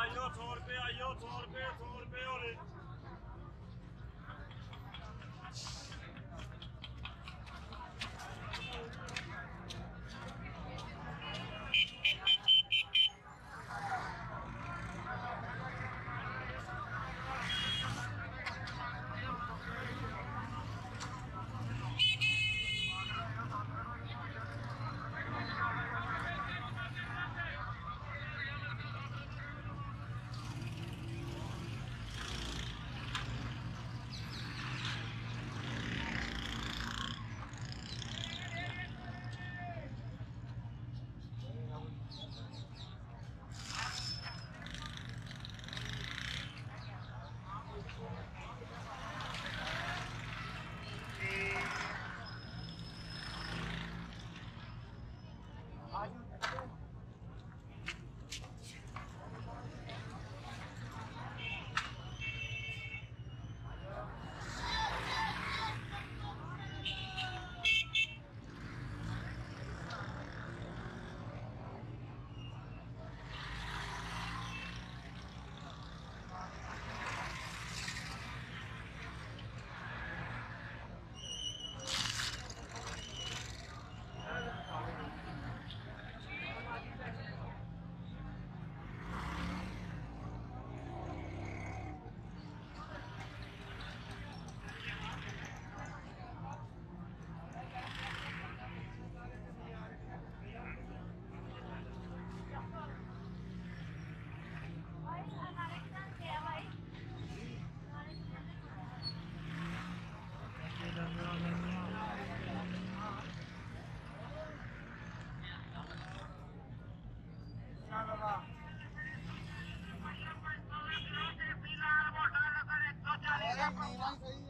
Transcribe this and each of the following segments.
आइयो सौ रुपये आइयो सौ रुपये सौ रुपये और 看，你可。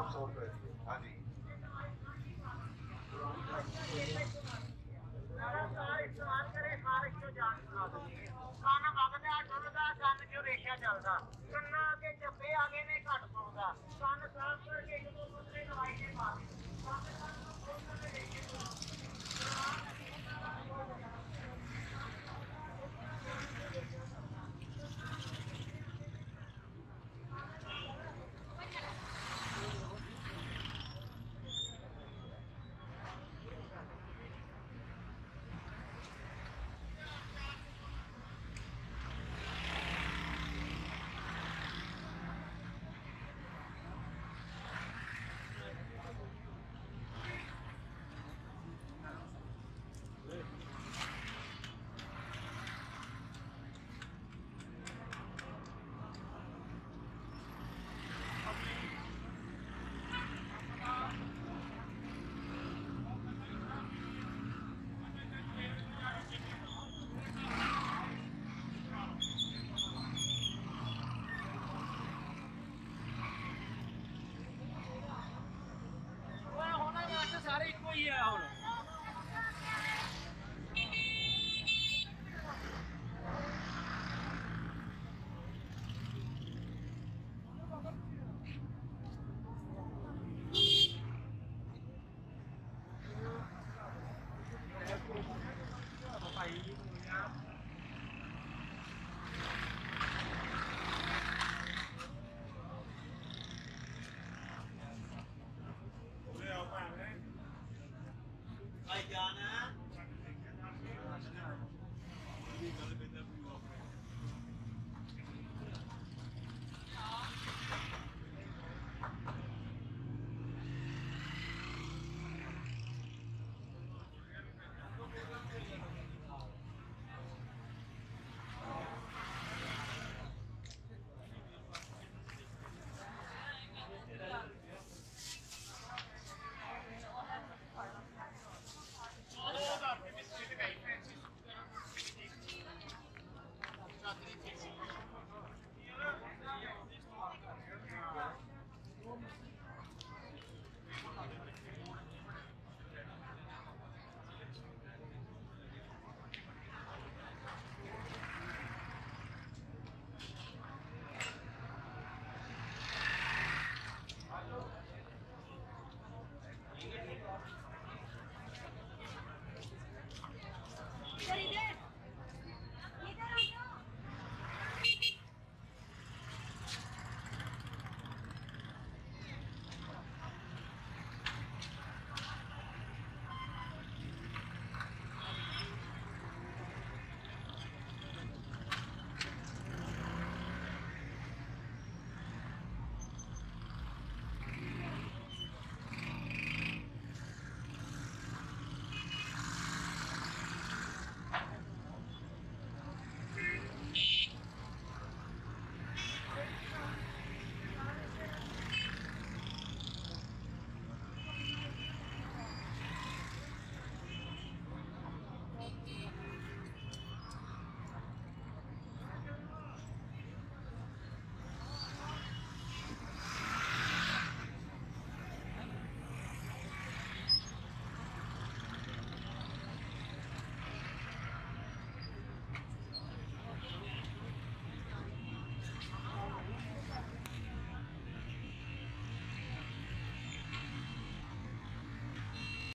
ਨਾਮ 100 ਰੁਪਏ ਦੀ ਹੈ ਹਾਂਜੀ ਕੰਨ ਵਗਦਾ ਡੁੱਲਦਾ ਕੰਨ ਚੋਂ ਰੇਸ਼ਾ ਚੱਲਦਾ? ਕੰਨਾਂ ਅੱਗੇ ਚੱਪੇ ਆ ਗਏ ਨੇ, ਘਟ ਪਾਉਂਦਾ। ਕੰਨ ਸਾਫ਼ ਕਰਕੇ ਇੱਕ ਦੂਸਰੇ ਦਵਾਈ ਦੇ ਪਾ ਦੇ